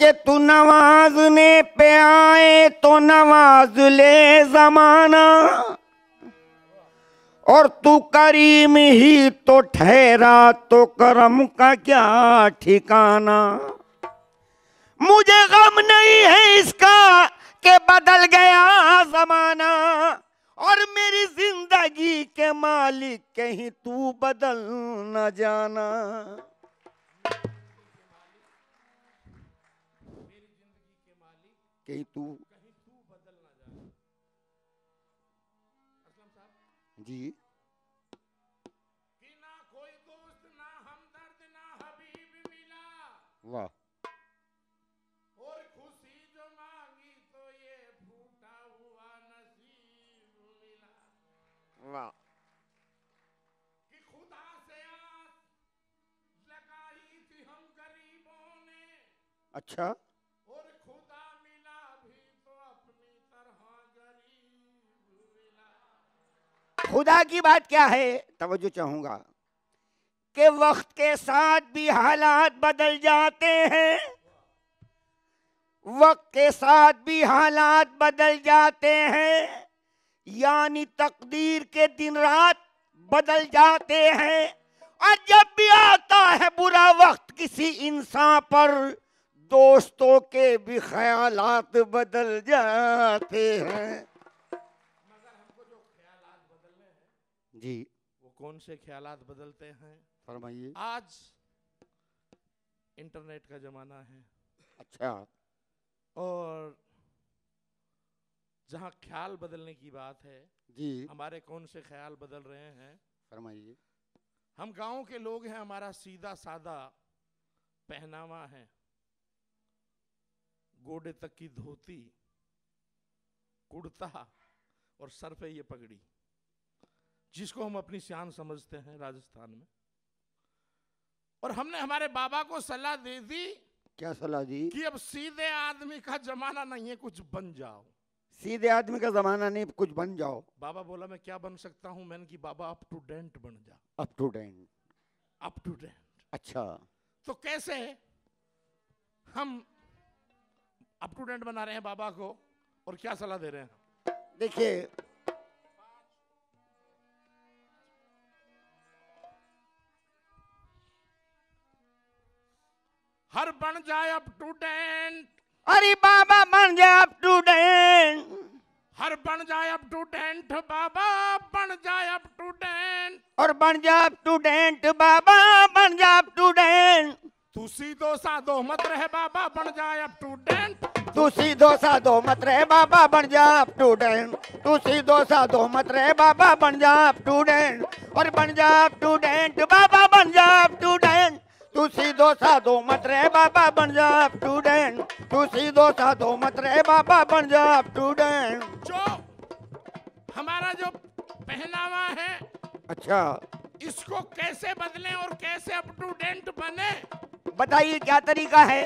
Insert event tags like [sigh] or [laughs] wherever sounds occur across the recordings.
कि तू नवाजने पे आए तो नवाज़ ले जमाना। और तू करीम ही तो ठहरा तो करम का क्या ठिकाना। मुझे गम नहीं है इसका कि बदल गया जमाना। और मेरी ज़िंदगी के मालिक कहीं तू बदल न जाना। कहीं तू जी। कि कोई दोस्त ना हमदर्द ना हबीब मिला। वाह। वाह कि खुदा से आस लगाई थी हम गरीबों ने। अच्छा। और खुदा मिला भी तो अपनी तरह गरीब मिला। खुदा की बात क्या है? तवज्जो चाहूँगा कि वक्त के साथ भी हालात बदल जाते हैं। वक्त के साथ भी हालात बदल जाते हैं। यानी तकदीर के दिन रात बदल जाते हैं। और जब भी आता है बुरा वक्त किसी इंसान पर दोस्तों के भी ख्यालात बदल जाते हैं। जो। वो कौन से ख्यालात बदलते हैं? फरमाइए। आज इंटरनेट का जमाना है। अच्छा और जहाँ ख्याल बदलने की बात है जी। हमारे कौन से ख्याल बदल रहे हैं? फरमाइए। हम गाँव के लोग हैं हमारा सीधा सादा पहनावा है। गोडे तक की धोती कुर्ता और सर पे ये पगड़ी जिसको हम अपनी शान समझते हैं राजस्थान में। और हमने हमारे बाबा को सलाह दे दी क्या सलाह दी? कि अब सीधे आदमी का जमाना नहीं है कुछ बन जाओ। सीधे आदमी का जमाना नहीं कुछ बन जाओ। बाबा बोला मैं क्या बन सकता हूँ? मैंने कि बाबा अप टू डेंट बन जा। Up to date up to dent अच्छा। तो कैसे हम अप टू डेंट बना रहे हैं बाबा को और क्या सलाह दे रहे हैं? देखिए हर बन जाए अप टू डेंट अरे बाबा बन जाए अप टू डेट हर बन जाए अप टू डेंट बाबा बन जाए अप टू डेंट और बन जा अप टू डेट बाबा बन जा अप टू डेट तू सीधो साधो मत रहे बाबा बन जाए अप टू डेंट तू सीधो साधो मत रहे बाबा बन जा अप टू डेट तू सीधो साधो मत रहे बाबा बन जा अप टू डेट और बन जा अप टू डेट बाबा बन जा अप टू डेट तू सीधो साधो मत रे बाबा बन जा अप टू डेट तू सीधो साधो मत रे बाबा बन जा अप टू डेट जो हमारा जो पहनावा है अच्छा। इसको कैसे बदलें और कैसे अप टू डेंट बने? बताइए क्या तरीका है?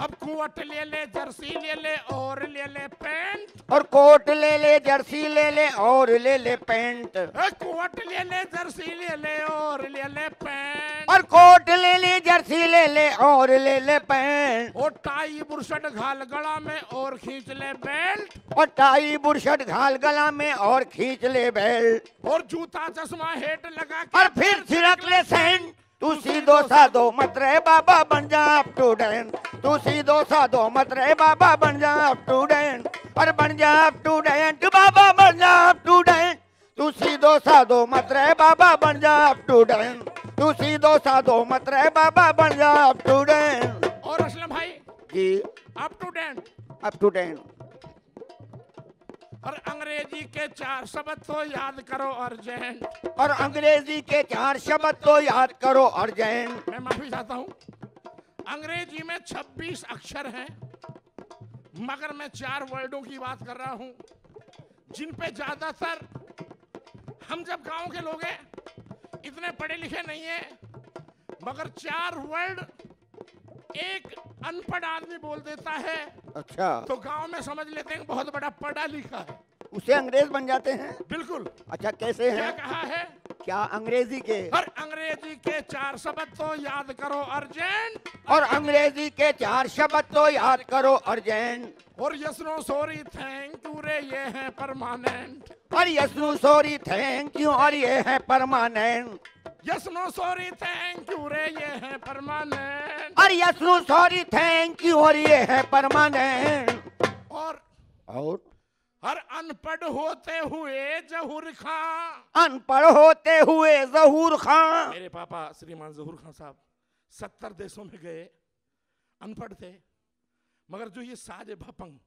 अब कोट ले ले जर्सी ले ले और ले ले पैंट। और कोट ले ले जर्सी ले ले और ले ले पैंट। ए, कुवट ले ले जर्सी ले ले और ले ले पैंट। और कोट ले ले जर्सी ले ले और ले ले पैंट। और टाई बुरशट घाल गला में और खींच ले बेल्ट। और टाई बुरशट घाल गला में और खींच ले बेल्ट। और जूता चश्मा हेट लगा और फिर छिड़क ले सेंट। तू सीधो साधो मत रहे बाबा बन जा अप टू डेट तू सीधो साधो मत रहे बाबा बन जा अप टू डेट और बन जा अप टू डेट बाबा बन जा अप टू डेट तू सीधो साधो मत रहे बाबा बन जा अप टू डेट तू सीधो साधो मत रहे बाबा बन जा अप टू डेट और असलम भाई ji. Up to dent up to date और अंग्रेज़ी के चार शब्द तो याद करो अर्जेंट और अंग्रेज़ी के चार शब्द तो याद करो अर्जेंट मैं माफ़ी चाहता हूँ। अंग्रेज़ी में 26 अक्षर हैं मगर मैं चार वर्डों की बात कर रहा हूँ जिन पे ज़्यादातर हम जब गाँव के लोग हैं इतने पढ़े लिखे नहीं है मगर चार वर्ड एक अनपढ़ आदमी बोल देता है। अच्छा। तो गाँव में समझ लेते हैं बहुत बड़ा पढ़ा लिखा है। उसे अंग्रेज़ बन जाते हैं? बिल्कुल। अच्छा कैसे क्या हैं कहा है? क्या अंग्रेज़ी के? और अंग्रेज़ी के चार शब्द तो याद करो अर्जेंट। और अंग्रेज़ी के चार शब्द तो याद करो अर्जेंट। और yes no sorry thank you रे ये है परमानेंट। और यसनु सॉरी थैंक यू और ये है permanent. Yes no sorry thank you रे ये है परमानेंट और यसनु सॉरी थैंक यू और ये है परमानेंट और और? हर अनपढ़ होते हुए जहूर खां। अनपढ़ होते हुए जहूर खां। मेरे पापा श्रीमान जहूर खान साहब सत्तर देशों में गए अनपढ़ थे। मगर जो ये साज भपंग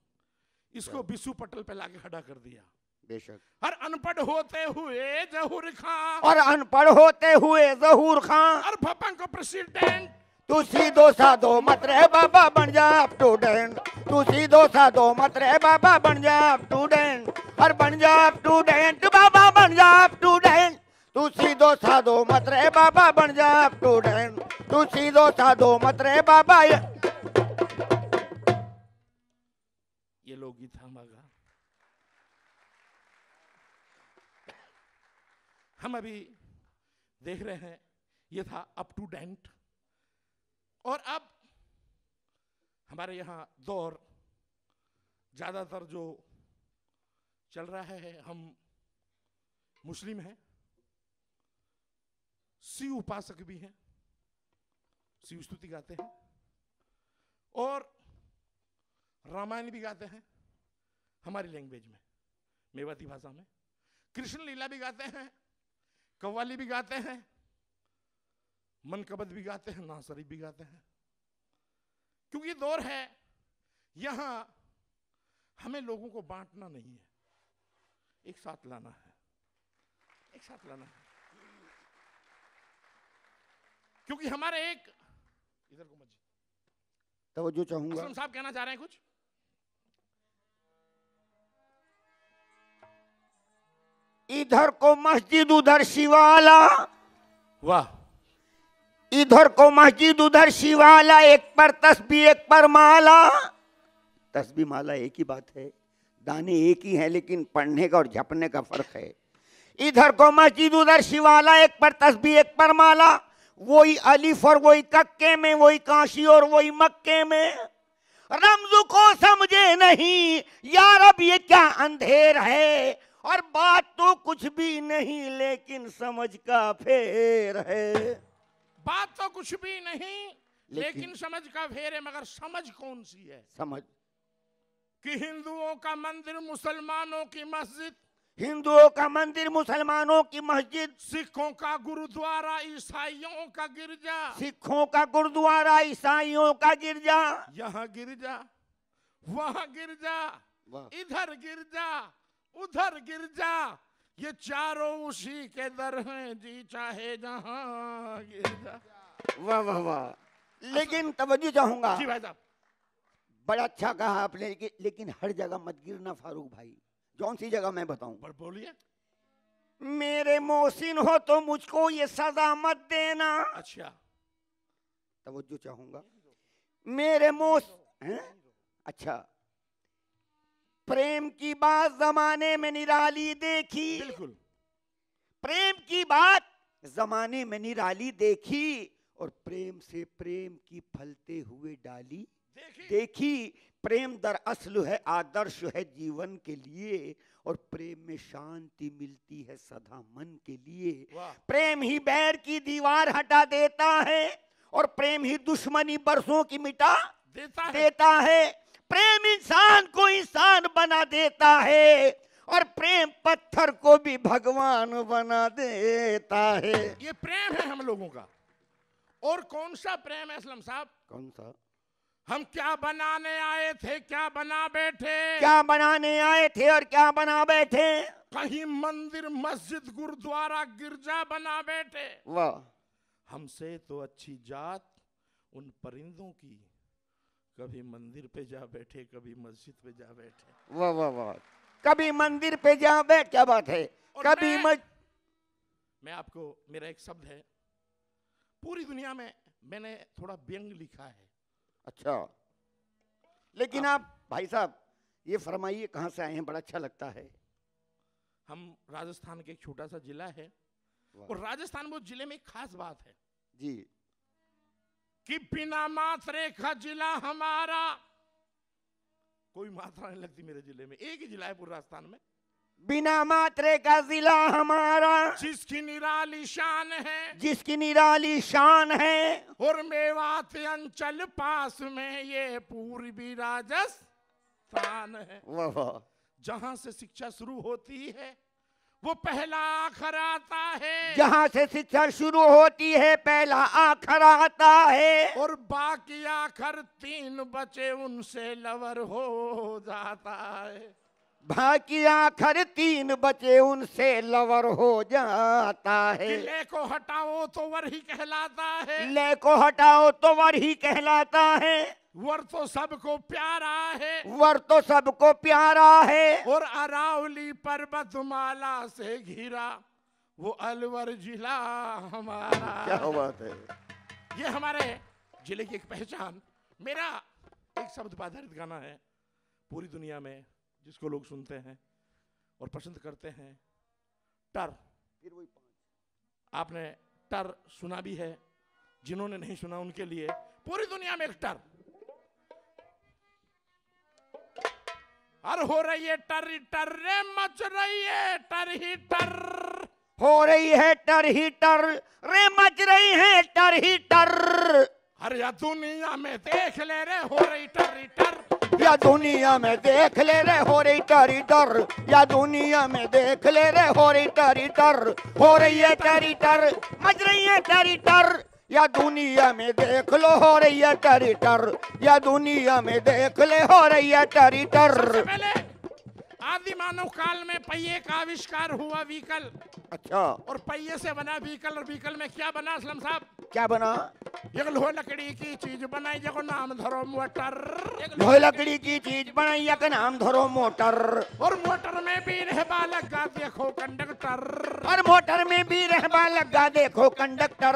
इसको बिशु पटल पे लाके खड़ा कर दिया। बेशक। हर अनपढ़ होते हुए जहूर खां। और अनपढ़ होते हुए जहूर खां। और भपंग को प्रेसिडेंट। तू सीधो साधो मत रहे बाबा बन जा स्टूडेंट तू सीधो साधो मत रहे बाबा बन जा स्टूडेंट और बन जा स्टूडेंट बाबा बन जा स्टूडेंट तू सीधो साधो मत रहे बाबा बन जा स्टूडेंट तू सीधो साधो मत रहे बाबा। ये लोग था हमारा। हम अभी देख रहे हैं, ये था अप टू डेंट और अब हमारे यहाँ दौर ज़्यादातर जो चल रहा है, हम मुस्लिम हैं शिव उपासक भी हैं शिव स्तुति गाते हैं, और रामायण भी गाते हैं हमारी लैंग्वेज में, मेवाती भाषा में। कृष्ण लीला भी गाते हैं कव्वाली भी गाते हैं मनकबत भी गाते हैं नासरी भी गाते हैं। क्योंकि दौर है यहाँ हमें लोगों को बांटना नहीं है। एक साथ लाना है एक साथ लाना है। क्योंकि हमारे एक इधर को मत तो जो चाहूँगा साहब कहना चाह रहे हैं कुछ? इधर को मस्जिद उधर शिवाला। वाह। इधर को मस्जिद उधर शिवाला एक पर तस्बी एक पर माला। तस्बी माला एक ही बात है दाने एक ही हैं लेकिन पढ़ने का और झपने का फ़र्क है। इधर को मस्जिद उधर शिवाला एक पर तस्बी एक पर माला। वही अलिफ और वही कक्के में वही काशी और वही मक्के में। रमजू को समझे नहीं यार अब ये क्या अंधेर है? और बात तो कुछ भी नहीं लेकिन समझ का फेर है। बात तो कुछ भी नहीं लेकिन- लेकिन समझ का फेर है मगर समझ कौन सी है? समझ। कि हिंदुओं का मंदिर मुसलमानों की मस्जिद हिंदुओं का मंदिर मुसलमानों की मस्जिद। सिखों का गुरुद्वारा ईसाइयों का गिरजा। सिखों का गुरुद्वारा ईसाइयों का गिरजा। यहाँ गिरजा वहाँ गिरजा। इधर गिरजा उधर गिरजा ये चारों उसी के दर हैं जी चाहे जहाँ गिरजा वाह वाह वाह। लेकिन तवज्जो चाहूँगा। जी भाई साहब। बड़ा अच्छा कहा आपने लेकिन, लेकिन हर जगह मत गिरना फारूक भाई। कौन सी जगह मैं बताऊँ? पर बोलिए। मेरे मोहसिन हो तो मुझको ये सजा मत देना। अच्छा। तवज्जो चाहूँगा। मेरे मोस अच्छा। प्रेम की बात जमाने में निराली देखी। बिल्कुल। प्रेम की बात जमाने में निराली देखी और प्रेम से प्रेम की फलते हुए डाली। देखिए देखी प्रेम दर असल है आदर्श है जीवन के लिए और प्रेम में शांति मिलती है सदा मन के लिए। प्रेम ही बैर की दीवार हटा देता है और प्रेम ही दुश्मनी बरसों की मिटा देता है। देता है। प्रेम इंसान को इंसान बना देता है और प्रेम पत्थर को भी भगवान बना देता है। ये प्रेम है हम लोगों का। और कौन सा प्रेम है असलम साहब? कौन सा? हम क्या बनाने आए थे क्या बना बैठे? क्या बनाने आए थे और क्या बना बैठे? कहीं मंदिर मस्जिद गुरुद्वारा गिरजा बना बैठे। वाह। हमसे तो अच्छी जात उन परिंदों की कभी मंदिर पे जा बैठे कभी मस्जिद पे जा बैठे। वाह वाह वाह। कभी मंदिर पे जा बैठ क्या बात है। कभी मैं- मज... मैं आपको मेरा एक शब्द है। पूरी दुनिया में मैंने थोड़ा व्यंग लिखा है। अच्छा। लेकिन आप आप भाई साहब ये फरमाइए कहाँ से आए हैं बड़ा अच्छा लगता है। हम राजस्थान के एक छोटा सा जिला है। और राजस्थान वो ज़िले में एक खास बात है। जी। कि बिना मात्रे का जिला हमारा। कोई मात्रा नहीं लगती मेरे ज़िले में एक ही जिला है पूरे राजस्थान में। बिना मात्रे का जिला हमारा। जिसकी निराली शान है। जिसकी निराली शान है। और मेवात अंचल पास में ये पूर्वी राजस्थान है। जहाँ से शिक्षा शुरू होती है वो पहला आखर आता है। जहाँ से शिक्षा शुरू होती है पहला आखर आता है। और बाकी आखर तीन बचे उनसे लवर हो जाता है। बाकी आखर तीन बचे उनसे लवर हो जाता है। किले को हटाओ तो वर ही कहलाता है। ले को हटाओ तो वर ही कहलाता है। वर तो सबको प्यारा है। वर तो सबको प्यारा है। और अरावली पर्वतमाला से घिरा वो अलवर जिला हमारा। क्या बात है। ये हमारे ज़िले की एक पहचान। मेरा एक शब्द पर आधारित गाना है पूरी दुनिया में जिसको लोग सुनते हैं और पसंद करते हैं। टर। आपने टर सुना भी है। जिन्होंने नहीं सुना उनके लिए पूरी दुनिया में एक टर। और हो रही है टर ही टर रे मच रही है टर ही टर। हो रही है टर ही टर रे मच रही है टर ही टर। अरे या दुनिया में देख ले रे हो रही टर ही टर। या दुनिया में देख ले रे हो रही टरी टर। या दुनिया में देख ले रे हो रही टरी टर। हो रही है टरी टर मच रही है टरी टर। या दुनिया में देख लो हो रही है टरी टर या दुनिया में देख ले हो रही है टरी टर पहले आदि मानव काल में पहिए का आविष्कार हुआ व्हीकल अच्छा। और पहिए से बना व्हीकल और व्हीकल में क्या बना असलम साहब? क्या बना? एक लोहे लकड़ी की चीज़ बनाई जगो नाम धरो मोटर। लोहे लकड़ी की चीज़ बनाई का नाम धरो मोटर। और मोटर में भी रहबा लगा देखो कंडक्टर। और मोटर में भी रहबा लगा देखो कंडक्टर।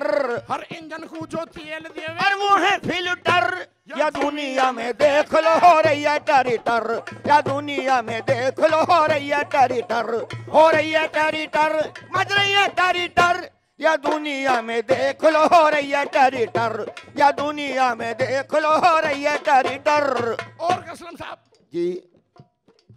हर इंजन को जो तेल देवे। और वो है फ़िल्टर। या दुनिया में देख लो हो रही है टरीटर। या दुनिया में देख लो हो रही है टरीटर। हो रही है टरीटर। मच रही है टरीटर। या दुनिया में देख लो हो रही है टरीटर या दुनिया में देख लो हो रही है टरीटर और असलम साहब। जी।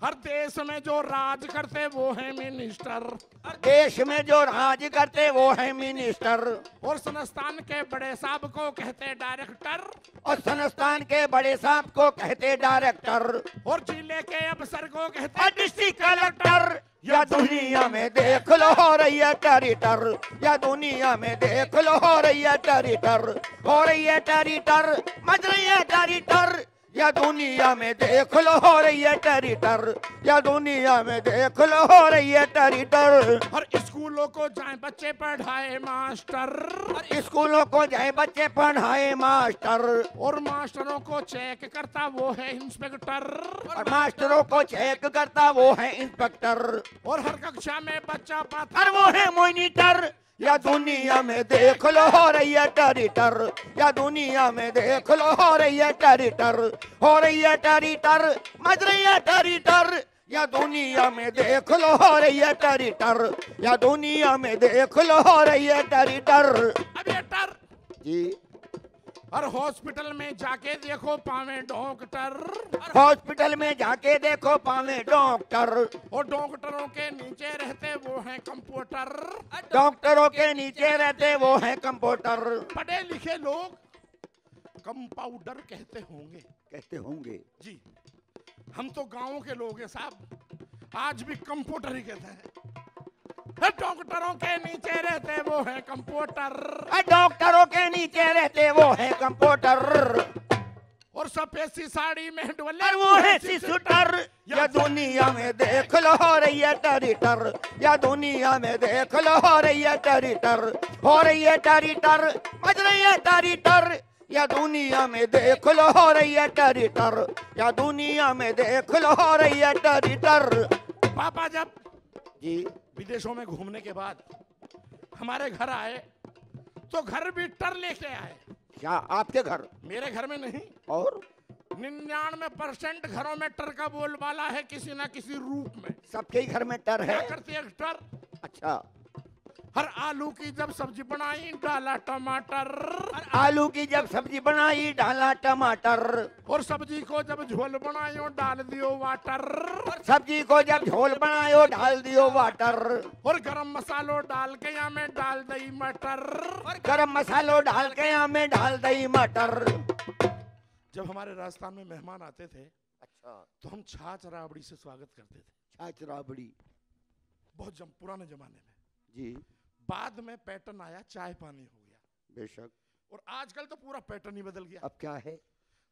हर देश में जो राज करते वो है मिनिस्टर। हर देश में जो राज करते वो है मिनिस्टर। और संस्थान के बड़े साहब को कहते डायरेक्टर। और संस्थान के बड़े साहब को कहते डायरेक्टर। और ज़िले के अफसर को कहते डिस्ट्रिक्ट कलेक्टर। या दुनिया में देख लो हो रही है टेरिटर। या दुनिया में देख लो हो रही है टेरिटर। हो रही है टेरिटर, मच रही है टेरिटर। या दुनिया में देख लो हो रही है टेरिटर या दुनिया में देख लो हो रही है टेरिटर और स्कूलों को जाए बच्चे पढ़ाए मास्टर। और स्कूलों को जाए बच्चे पढ़ाए मास्टर। और मास्टरों को चेक करता वो है इंस्पेक्टर। और मास्टरों को चेक करता वो है इंस्पेक्टर। और हर कक्षा में बच्चा पाता वो है मॉनिटर। या दुनिया में देख लो हो रही है टेरिटर। या दुनिया में देख लो हो रही है टेरिटर। हो रही है टेरिटर मज रही है टेरिटर। या दुनिया में देख लो हो रही है टेरिटर। या दुनिया में देख लो हो रही है टेरिटर। अरे टर। जी। और हॉस्पिटल में जाके देखो पावे डॉक्टर। हॉस्पिटल में जाके देखो पावे डॉक्टर। और डॉक्टरों के नीचे रहते वो हैं कंप्यूटर। डॉक्टरों के नीचे रहते वो है कंप्यूटर। पढ़े लिखे लोग कंपाउडर कहते होंगे। कहते होंगे। जी। हम तो गाँव के लोग हैं साहब। आज भी कंप्यूटर ही कहते हैं। डॉक्टरों के नीचे रहते वो है कंप्यूटर। डॉक्टरों के नीचे रहते वो है कंप्यूटर और सफ़ेद सी साड़ी में डोले वो है सिस्टर या दुनिया में देख लो हो रही है टेरिटर या दुनिया में देख लो हो रही है टेरिटर हो रही है टेरिटर मच रही है टेरिटर या दुनिया में देख लो हो रही है टेरिटर या दुनिया में देख लो हो रही है टेरिटर पापा जब जी। विदेशों में घूमने के बाद हमारे घर आए तो घर भी टर लेके आए। क्या आपके घर? मेरे घर में नहीं। और? निन्यानवे परसेंट घरों में टर का बोलबाला है किसी ना किसी रूप में। सबके ही घर में टर है। करती है टर? अच्छा। हर आलू की जब सब्ज़ी बनाई डाला टमाटर। आलू की जब सब्ज़ी बनाई डाला टमाटर। और सब्ज़ी को जब झोल बनायो डाल दियो वाटर। सब्ज़ी को जब झोल बनायो डाल दियो वाटर। और गरम मसालो डाल के या में डाल दई मटर। गरम मसालो डाल के यहाँ में डाल दई मटर। जब हमारे राजस्थान में मेहमान आते थे अच्छा। तो हम छाछ राबड़ी से स्वागत करते थे। छाछ राबड़ी। बहुत जम, पुराने जमाने में। जी। बाद में पैटर्न आया चाय पानी हो गया। बेशक। और आजकल तो पूरा पैटर्न ही बदल गया। अब क्या है?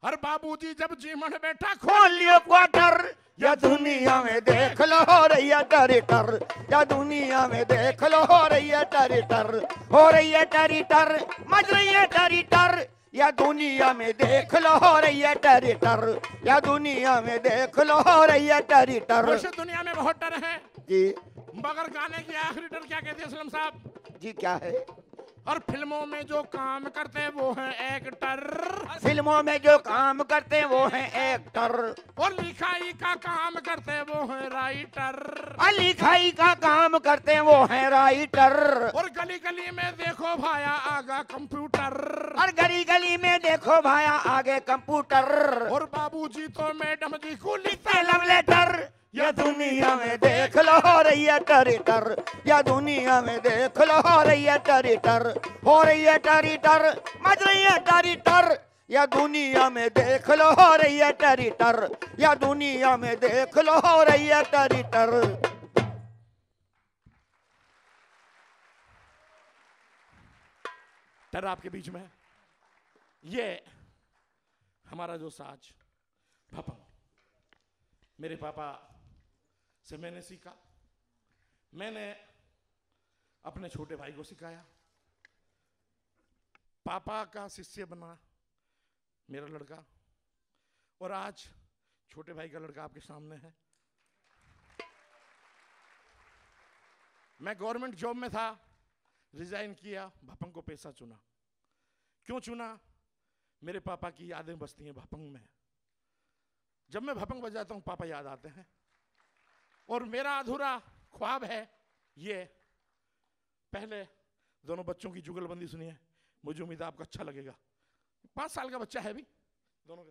हर बाबूजी जब जीवन बैठा खोल लियो क्वार्टर। या दुनिया में देख लो हो रही है टरिटर। या दुनिया में देख लो हो रही है टरिटर। हो रही है टरिटर मच रही है टरिटर। या दुनिया में देख लो हो रही है टरिटर। या दुनिया में देख लो हो रही है टरिटर। वैसे दुनिया में बहुत डर है। जी। मगर गाने की आखिरी डर क्या कहते हैं असलम साहब? जी क्या है? और फ़िल्मों में जो काम करते हैं वो है एक्टर फ़िल्मों में जो काम करते हैं वो है एक्टर और लिखाई का काम करते हैं वो है राइटर और लिखाई का काम करते हैं वो है राइटर और गली गली में देखो भाया आगा कंप्यूटर और गली गली में देखो भाया आगे कंप्यूटर और बाबूजी तो मैडम जी को लिखते लव लेटर या दुनिया में देख लो हो रही है टरिटर। या दुनिया में देख लो हो रही है टरिटर। हो रही है टरिटर, मच रही है टरिटर। या दुनिया में देख लो हो रही है टरिटर। या दुनिया में देख लो हो रही है टरिटर। डर आपके बीच में ये हमारा जो साज, पापा, मेरे पापा से मैंने सीखा। मैंने अपने छोटे भाई को सिखाया। पापा का शिष्य बना मेरा लड़का। और आज छोटे भाई का लड़का आपके सामने है। मैं गवर्नमेंट जॉब में था, रिजाइन किया, भापंग को पैसा चुना। क्यों चुना? मेरे पापा की यादें बसती हैं भापंग में। जब मैं भपंग बजाता हूँ, पापा याद आते हैं। और मेरा अधूरा ख्वाब है ये। पहले दोनों बच्चों की जुगलबंदी सुनिए, मुझे उम्मीद है आपको अच्छा लगेगा। पाँच साल का बच्चा है अभी। दोनों का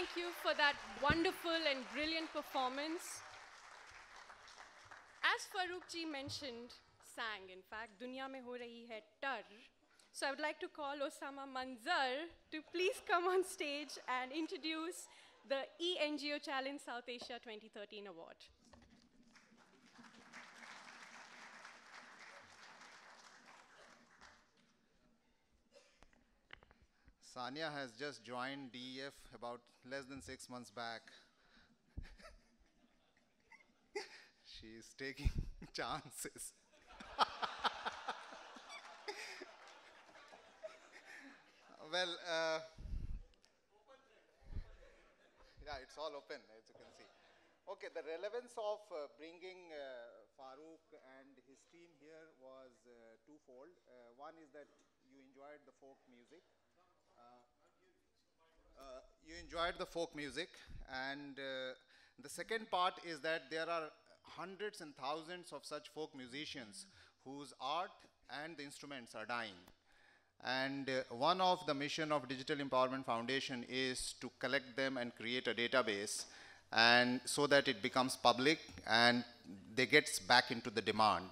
thank you for that wonderful and brilliant performance. As Farooqji mentioned, sang, in fact, Dunya mein ho rahi hai tar. So I would like to call Osama Manzar to please come on stage and introduce the eNGO Challenge South Asia 2013 Award. Sania has just joined DEF about less than six months back. [laughs] She's taking [laughs] chances. [laughs] well, uh, yeah, it's all open as you can see. Okay, the relevance of uh, bringing uh, Farooq and his team here was uh, twofold. Uh, one is that you enjoyed the folk music. Uh, you enjoyed the folk music, and uh, the second part is that there are hundreds and thousands of such folk musicians whose art and the instruments are dying. And uh, one of the mission of Digital Empowerment Foundation is to collect them and create a database, and so that it becomes public and they gets back into the demand.